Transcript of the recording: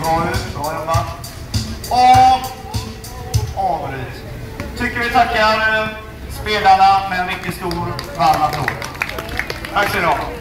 bra ut. Bra jobbat. Och avbryt. Tycker vi tackar eh, spelarna med en riktigt stor varm applåd. Tack så mycket. ha.